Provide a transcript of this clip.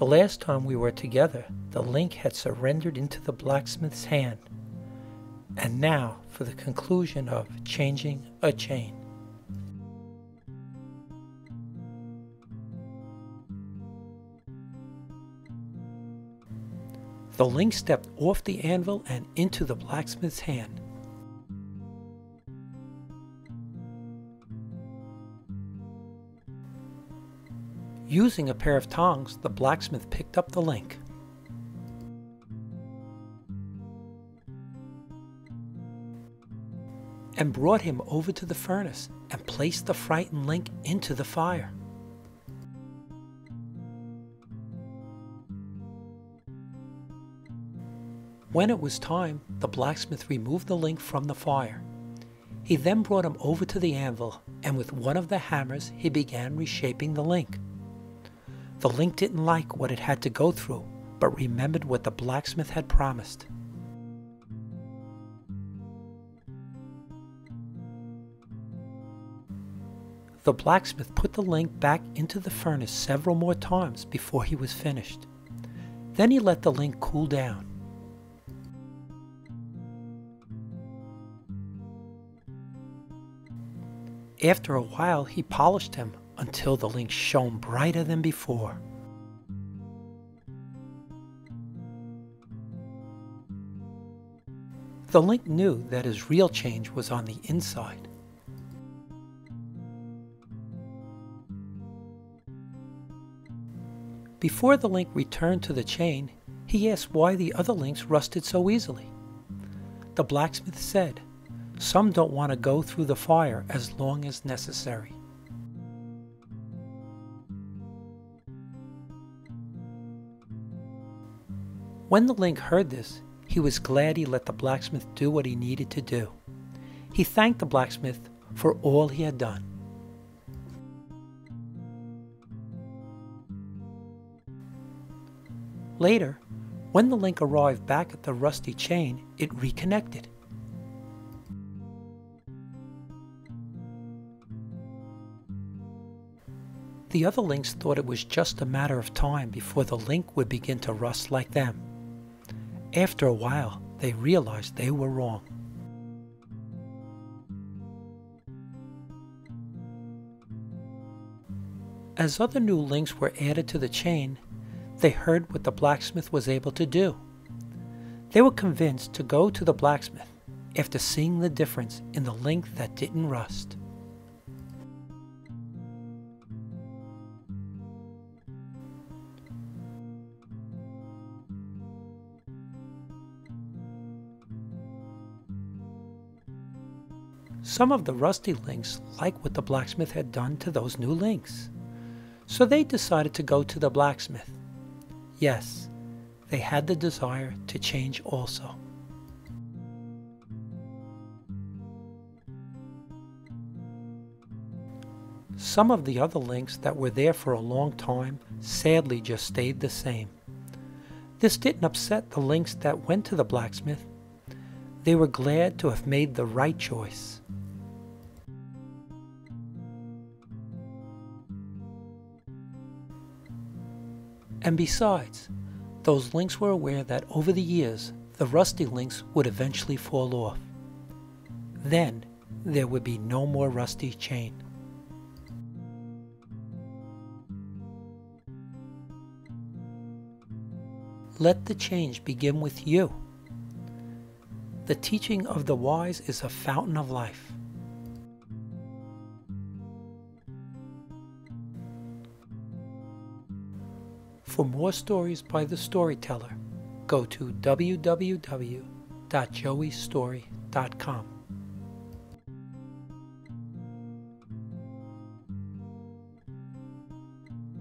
The last time we were together, the link had surrendered into the blacksmith's hand. And now for the conclusion of changing a chain. The link stepped off the anvil and into the blacksmith's hand. Using a pair of tongs, the blacksmith picked up the link. and brought him over to the furnace and placed the frightened link into the fire. When it was time, the blacksmith removed the link from the fire. He then brought him over to the anvil, and with one of the hammers he began reshaping the link. The link didn't like what it had to go through, but remembered what the blacksmith had promised. The blacksmith put the link back into the furnace several more times before he was finished. Then he let the link cool down. After a while, he polished him until the link shone brighter than before. The link knew that his real change was on the inside. Before the link returned to the chain, he asked why the other links rusted so easily. The blacksmith said, Some don't want to go through the fire as long as necessary. When the link heard this, he was glad he let the blacksmith do what he needed to do. He thanked the blacksmith for all he had done. Later, when the link arrived back at the rusty chain, it reconnected. The other links thought it was just a matter of time before the link would begin to rust like them. After a while, they realized they were wrong. As other new links were added to the chain, they heard what the blacksmith was able to do. They were convinced to go to the blacksmith after seeing the difference in the link that didn't rust. Some of the rusty links liked what the blacksmith had done to those new links. So they decided to go to the blacksmith. Yes, they had the desire to change also. Some of the other links that were there for a long time sadly just stayed the same. This didn't upset the links that went to the blacksmith. They were glad to have made the right choice. And besides, those links were aware that over the years, the rusty links would eventually fall off. Then, there would be no more rusty chain. Let the change begin with you. The teaching of the wise is a fountain of life. For more stories by the storyteller, go to www.joeystory.com.